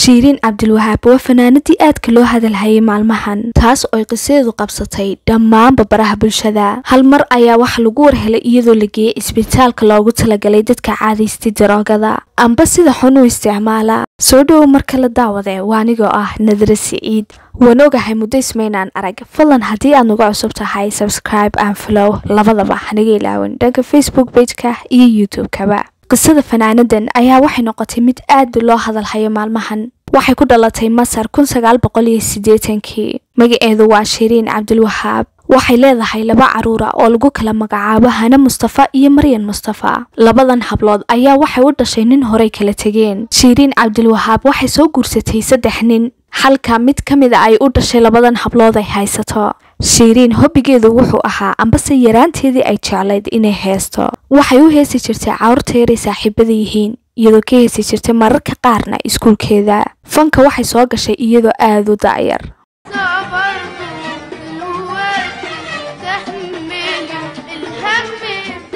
shiiriin cabdilwahaab waa fanaanadii aadka loo hadalhayay maalmahan. Taas ooy qisadeedu qabsatay dhammaanba baraha bulshada. Hal mar ayaa waxa lagu warhelay iyadoo la geeyey isbitaalka loogu talagalay dadka caadaystay daroogada amba sida xun u isticmaala. Soo dhowow marka la daawade waa anigoo ah nadare siciid. Waan ogahay muddo ismaynaan arag. Fadlan haddii aad nagu cusub tahay sabscribe aan flow labadaba. Hanaga ilaawan dhanka facebook bageka iyo youtube-kaba qisada fanaanadan ayaa waxay noqotay mid aad loo hadalhayo maalmahan. Waxay ku dhalatay masar kun sagaal boqol iyo siddeetankii. Magaceedu waa shiriin cabdilwahaab waxay leedahay laba caruura oo lagu kala magacaabo hane mustafa iyo maryan mustafa. Labadan hablood ayaa waxay u dhashay nin horey kala tegeen. Shiriin cabdilwahaab waxay soo guursatay saddex nin halka mid ka mid a ay u dhashay labadan hablood ay haysato. Shiiriin hobbigeedu wuxuu ahaa ambase yaraanteedii ay jeclayd inay heesto waxay u heesi jirtay carruurta yaray saaxiibada yihiin iyadoo ka heesi jirtay mararka qaarna iskuulkeeda. Fanka waxay soo gashay iyadoo aada u da'yar.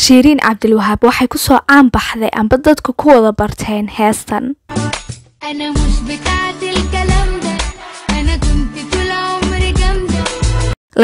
Shiiriin cabdilwahaab waxay ku soo caan baxday amba dadku ku wada barteen heestan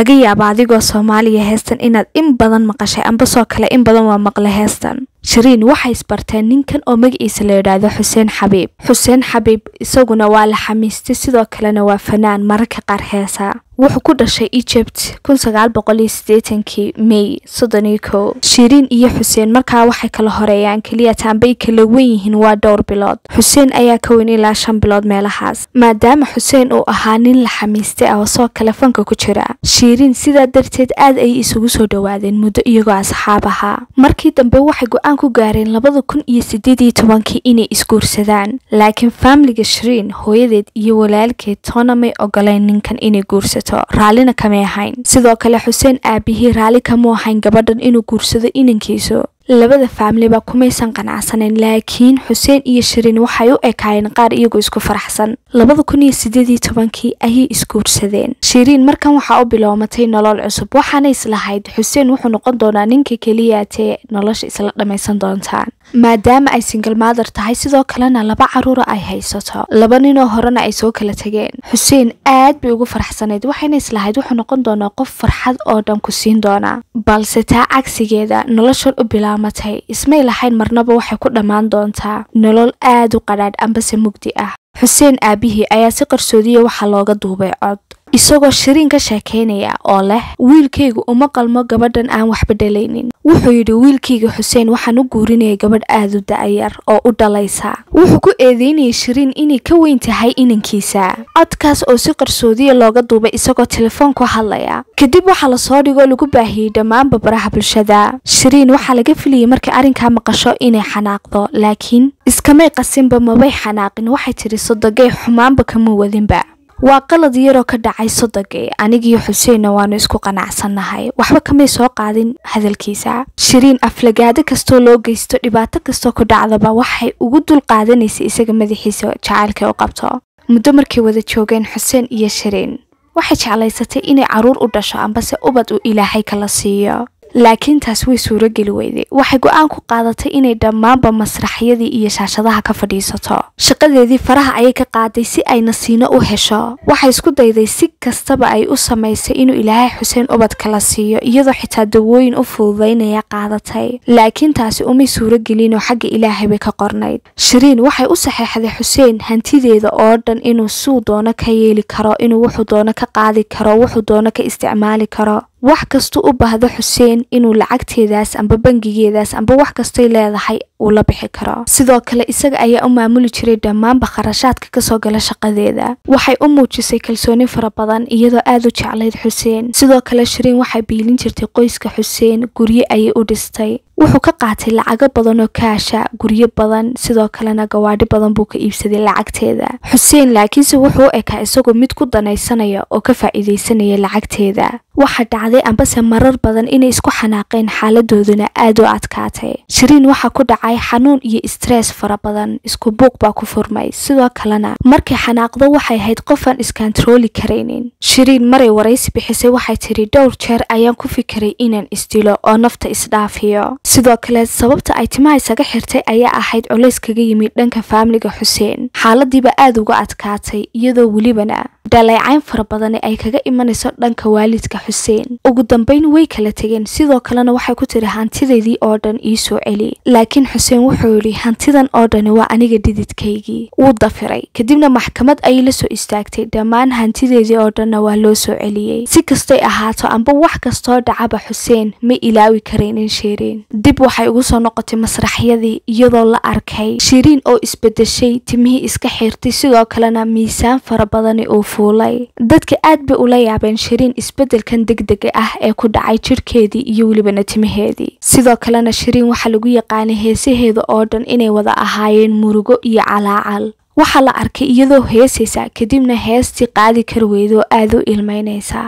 laga yaaba adigoo soomaaliya heestan inaad in badan maqashay amba soo kale in badan waa maqle heestan shiriin waxay isbarteen ninkan oo magaciisa la yidhaahdo xuseen xabiib. Xuseen xabiib isaguna waa la xamiistay sidoo kalena waa fanaan mararka qaar heesa wuxuu ku dhashay egypt kun sagaal boqol iyo siddeetankii may soddon iyo kow shiriin iyo xuseen markaa waxay kala horeeyaan keliya taanbay kala wen yihiin waa dhowr bilood. Xuseen ayaa ka weyn ilaa shan bilood meelahaas maadaama xuseen uu ahaa nin la xamiistay ah kale fanka ku jira. Shiriin sidaa darteed aad ayay isugu soo dhowaadeen muddo iyagoo asxaab ahaa markii dambe waxay go'aan ku gaareen labada kun iyo sideed iyo tobankii inay isguursadaan laakiin faamiliga shiriin hooyadeed iyo walaalkeed toona may ogoleen ninkan inay guursato. Raallina kamay ahayn. Sidoo kale xuseen aabihii raalli kamuu ahayn gabadhan inuu guursado inankiisu labada faamiliba kumaysan qanacsanayn laakiin xuseen iyo shiriin waxay u ekaayeen qaar iyagoo isku faraxsan. Labada kun iyo sideed iyo tobankii ayay isguursadeen. Shiriin markan waxaa u bilowmatay nolol cusub waxaana islahayd. Xuseen wuxuu noqon doonaa ninka keliyaatee nolosha isla dhammaysan doontaan. Maadaama ay single maadar tahay sidoo kalena laba caruura ay haysato. Laba ninoo horena ay soo kala tegeen xuseen aad bay ugu faraxsanayd waxayna islahayd. Wuxuu noqon doonaa qof farxad oo dhan ku siin doona balse taa cagsigeeda noloshan u bilaamatay ismay lahayn marnaba waxay ku dhammaan doontaa nolol aad u qadhaadh ambase mugdi ah. Xuseen aabihii ayaa si qarsoodiya waxaa looga duubay cod isagoo shiriin ka sheekaynaya oo leh wiilkaygu uma qalmo gabadhan aan waxba dhalaynin wuxuu yidhi wiilkayga xuseen waxaan u guurinayay gabadh aad u da'yar oo u dhalaysa. Wuxuu ku eedeynayay shiriin inay ka weyn tahay inankiisa. Codkaas oo si qarsoodiya looga duubay isagoo telefoon ku hadlaya. Kadib waxaa la soo dhigoo lagu baahiyey dhammaanba baraha bulshada. Shiriin waxaa laga filayay markay arrinkaa maqasho inay xanaaqdo laakiin iskamay qasinba mabay xanaaqin. Waxay tidhi sodogay xumaanba kama wadinba waa qalad yaroo ka dhacay sodogay anigiyo xuseenna waanu isku qanacsannahay. Waxba kamay soo qaadin hadalkiisa. Shiriin aflagaado kastoo loo geysto dhibaato kastoo ku dhacdaba waxay ugu dul qaadanaysay isaga madaxiisa jacaylkay u qabto. Muddo markay wada joogeen xuseen iyo shiriin waxay jeclaysatay inay carruur u dhasho ambase ubad uu ilaahay kala siiyo laakiin taas way suurogeli weyday waxay go'aan ku qaadatay inay dhammaanba masraxyadii iyo shaashadaha ka fadhiisato. Shaqadeedii faraha ayay ka qaaday si ay nasiino u hesho. Waxay isku dayday si kastaba ay u samaysay inuu ilaahay xuseen ubad kala siiyo iyadoo xitaa dawooyin u fududaynaya qaadatay. Laakiin taasi umay suurogelinoo xagga ilaahay bay ka qornayd. Shiriin waxay u saxeexday xuseen hantideeda oo dhan inuu suu doono ka yeeli karo inuu wuxuu doono ka qaadi karo wuxuu doono ka isticmaali karo wax kastuu u baahdo xuseen inuu lacagteedaas amba bangigeedaas amba wax kastay leedahay uu la bixi karo. Sidoo kale isaga ayaa u maamuli jiray dhammaanba kharashaadka ka soo gala shaqadeeda. Waxay u muujisay kalsooni fara badan iyadoo aad u jeclayd xuseen. Sidoo kale shiriin waxay biilin jirtay qoyska xuseen. Guryo ayay u dhistay. Wuxuu ka qaatay lacago badan oo kaasha guryo badan. Sidoo kalena gawaadhi badan buu ka iibsaday lacagteeda. Xuseen laakiinse wuxuu u ekaa isagoo mid ku danaysanaya oo ka faa'iidaysanaya lacagteeda. Waxaa dhacday ambase marar badan inay isku xanaaqeen xaaladooduna aad u adkaatay. Shiriin waxaa ku dhacay dhacay xanuun iyo stress fara badan isku buuq baa ku furmay. Sidoo kalena markay xanaaqdo waxay ahayd qofaan iskantarooli karaynin. Shiriin maray waraysi bixisay waxay tidhi dhowr jeer ayaan ku fikiray inaan isdilo oo nafta isdhaafiyo sidoo kale sababta ay timaha isaga xirtay ayaa ahayd culays kaga yimid dhanka faamiliga xuseen xaaladiiba aada uga adkaatay iyadoo welibana dhaleecayn fara badani ay kaga imanayso dhanka waalidka xuseen. Ugu dambeyn way kala tegeen. Sidoo kalena waxay ku tiri hantidaydii oo dhan ii soo celi. Laakiin xuseen wuxuu yidhi hantidan oo dhani waa aniga dhididkaygii wuu dafiray. Kadibna maxkamad ayay la soo istaagtay. Dhammaan hantideedii oo dhanna waa loo soo celiyey si kastay ahaato amba wax kastoo dhacaba xuseen ma ilaawi karaynin shiriin dib waxay ugu soo noqotay masraxyadii iyadoo la arkay shiriin oo isbedeshay timihii iska xirtay sidoo kalena miisaan fara badani uu fuulay. Dadka aad bay ula yaabeen shiriin isbedelkan degdega ah ee ku dhacay jirhkeedii iyo welibana timaheedii. Sidoo kalena shiriin waxaa lagu yaqaanay heesaheeda oo dhan inay wada ahaayeen murugo iyo calaacal. Waxaa la arkay iyadoo heesaysa kadibna heestii qaadi kar weydo aada u ilmeynaysa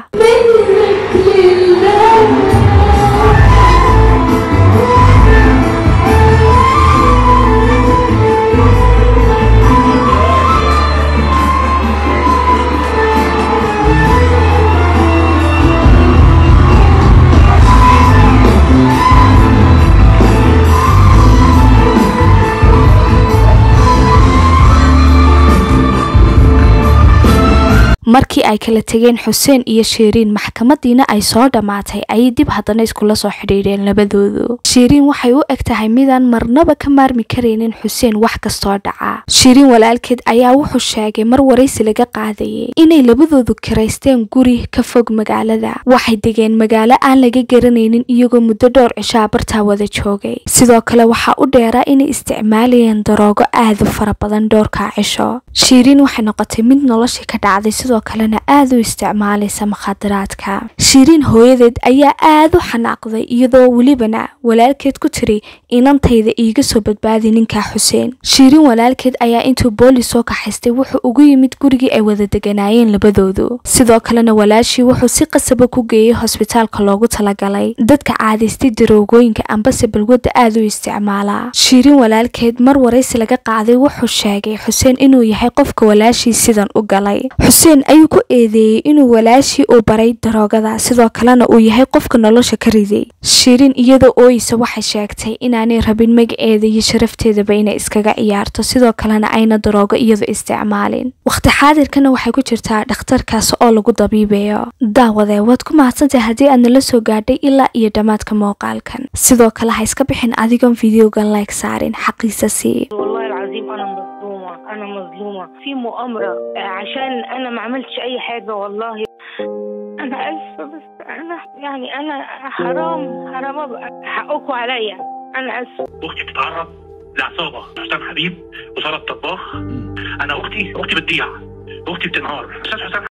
markii ay kala tegeen xuseen iyo shiriin maxkamadiina ay soo dhammaatay ayay dib haddana iskula soo xidhiidheen labadoodu. Shiriin waxay u eg tahay midaan marnaba ka maarmi karaynin xuseen wax kastoo dhaca. Shiriin walaalkeed ayaa wuxuu sheegay mar waraysi laga qaadayay inay labadoodu kiraysteen guri ka fog magaalada. Waxay degeen magaalo aan laga garanaynin iyagoo muddo dhowr cishaa bartaa wada joogay. Sidoo kale waxaa u dheeraa inay isticmaalayeen daroogo aada u fara badan dhowrkaa cisho shiriin waxay noqotay mid noloshii ka dhacday sidoo kalena aada u isticmaalaysa mukhadaraadka shiriin hooyadeed ayaa aada u xanaaqday iyadoo welibana walaalkeed ku tiri inantayda iiga soo badbaadi ninkaa xuseen. Shiriin walaalkeed ayaa intuu boolis soo kaxaystay wuxuu ugu yimid gurigii ay wada deganaayeen labadoodu. Sidoo kalena walaashii wuxuu si qasaba ku geeyey hosbitaalka loogu talagalay. Dadka caadaystay daroogooyinka ambase balwadda aada u isticmaalaa shiriin walaalkeed mar waraysi laga qaaday wuxuu sheegay xuseen inuu yahay qofka walaashii sidan u galay. Xuseen ayuu ku eedeeyey inuu walaashii uu baray daroogada sidoo kalena uu yahay qofka nolosha ka riday. Shiriin iyadoo ooyisa waxay sheegtay inaanay rabin magaceeda iyo sharafteedaba inay iskaga ciyaarto sidoo kalena ayna daroogo iyadu isticmaalin. Wakhti xaadirkana waxay ku jirtaa dhakhtarkaas oo lagu dabiibayo daawadee waad ku mahadsantahay haddii aad nala soo gaadhay ilaa iyo dhammaadka muuqaalkan. Sidoo kale ha iska bixin adigoon videoga like saarin. Xaqiisa sii أنا مظلومة. في مؤامرة. عشان أنا ما عملتش أي حاجة والله. أنا آسفة بس أنا يعني أنا حرام حرام. ابقى حقكم عليا. أنا آسفة. أختي بتتعرض لعصابة. حسام حبيب وسارة الطباخ. أنا أختي أختي بتضيع. أختي بتنهار. أستاذ حسام